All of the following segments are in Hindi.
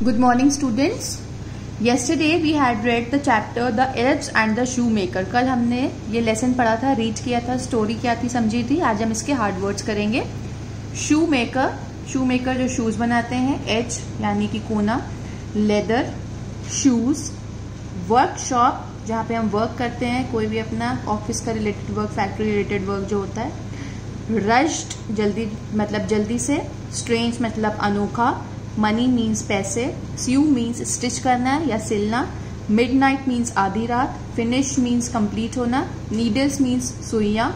Good morning, students. Yesterday we had read the chapter The Elves and the Shoemaker. कल हमने ये लेसन पढ़ा था रीड किया था स्टोरी क्या थी समझी थी आज हम इसके हार्ड वर्ड्स करेंगे शू मेकर शू मेकर जो शूज़ बनाते हैं एच यानी कि कोना लेदर शूज़ वर्कशॉप जहाँ पे हम वर्क करते हैं, कोई भी अपना ऑफ़िस का related work factory related work जो होता है रश्ड जल्दी मतलब जल्दी से स्ट्रेंज मतलब अनोखा मनी मीन्स पैसे स्यू मीन्स स्टिच करना है या सिलना मिड नाइट मीन्स आधी रात फिनिश मीन्स कंप्लीट होना नीडल्स मीन्स सुइया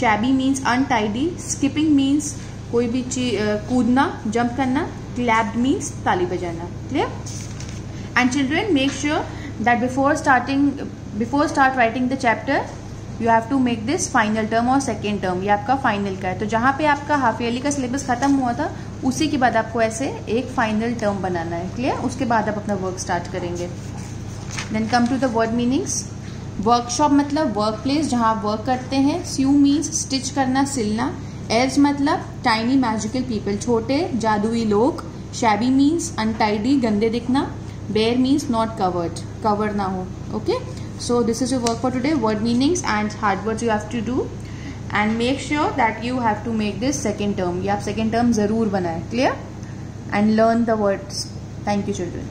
shabby means untidy skipping means कोई भी चीज़ कूदना जंप करना क्लैब्ड मीन्स ताली बजाना clear and children make sure that before starting before start writing the chapter you have to make this final term और सेकेंड टर्म ये आपका फाइनल का है। तो जहाँ पे आपका हाफ़ ईयरली का सिलेबस खत्म हुआ था, उसी के बाद आपको ऐसे एक फाइनल टर्म बनाना है क्लियर उसके बाद आप अपना वर्क स्टार्ट करेंगे। Then come to the word meanings workshop मतलब वर्क प्लेस जहाँ आप वर्क करते हैं। स्यू मीन्स स्टिच करना, सिलना। एज मतलब टाइनी मैजिकल पीपल छोटे, जादुई लोग। शैबी मीन्स अनटाइडी गंदे दिखना। Bare means not covered cover ना हो okay so this is your work for today word meanings and hard words you have to do. And make sure that you have to make this second term. You have second term zarur bana hai clear? And learn the words. Thank you children.